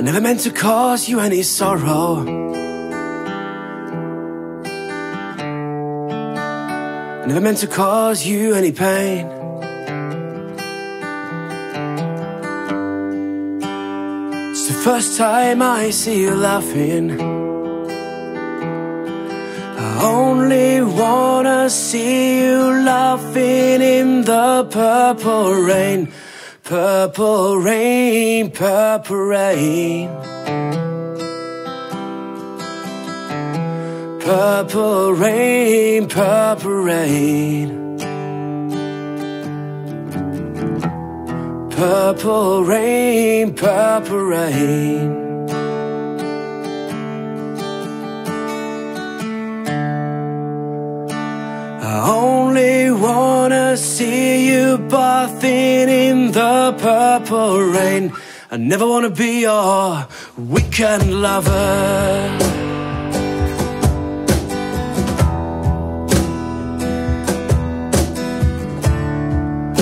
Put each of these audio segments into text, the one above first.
I never meant to cause you any sorrow. I never meant to cause you any pain. It's the first time I see you laughing. I only wanna see you laughing in the purple rain. Purple rain, purple rain. Purple rain, purple rain. Purple rain, purple rain. I only see you bathing in the purple rain. I never wanna be your weekend lover.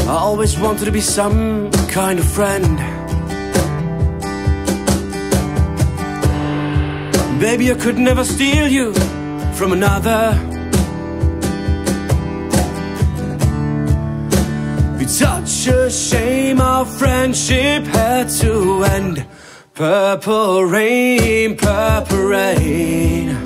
I always wanted to be some kind of friend. Baby, I could never steal you from another. It's such a shame our friendship had to end. Purple rain, purple rain.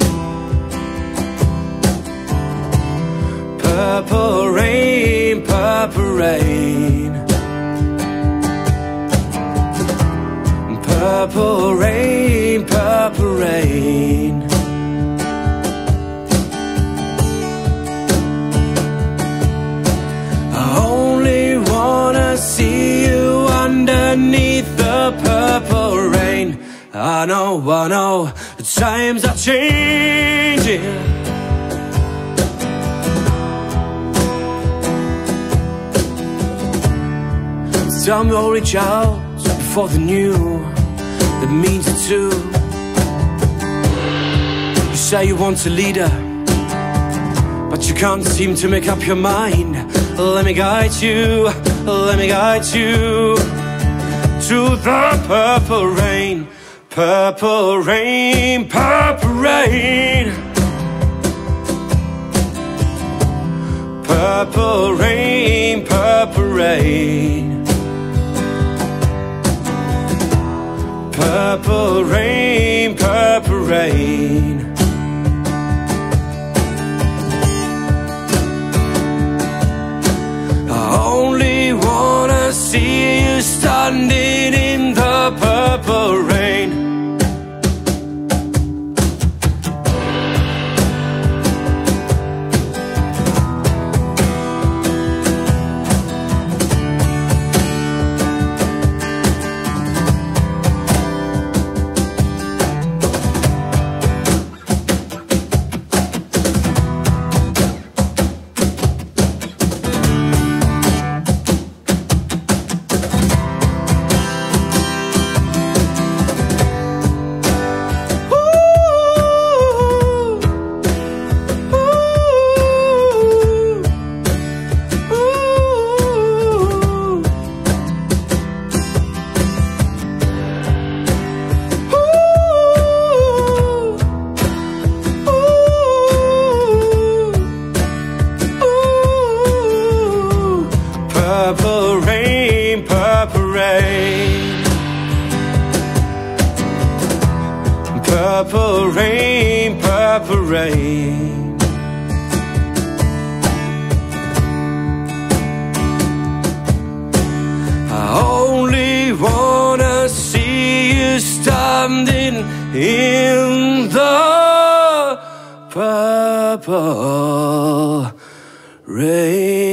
Purple rain, purple rain. Purple rain, purple rain. Underneath the purple rain. I know, I know, times are changing. Some will reach out for the new that means it too. You say you want a leader, but you can't seem to make up your mind. Let me guide you, let me guide you to the purple rain, purple rain, purple rain. Purple rain, purple rain. Purple rain, purple rain. Purple rain, purple rain. I only wanna see you standing in the purple rain.